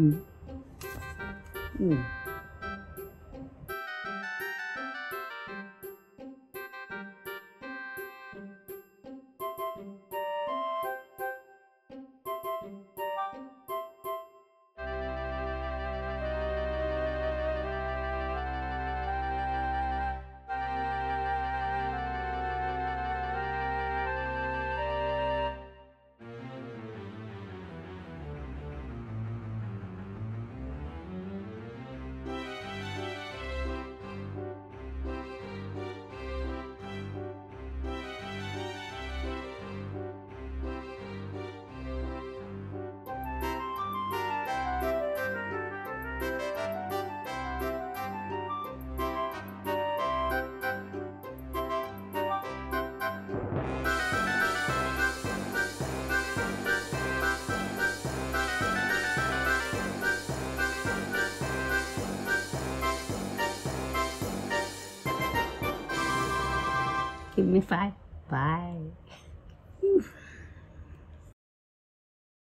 嗯。嗯。Give me five. Five.